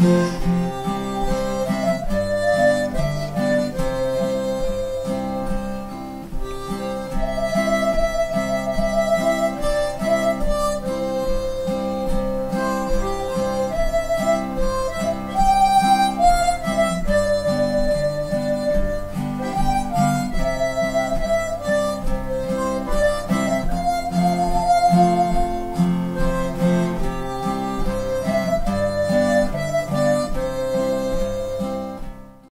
Mm-hmm.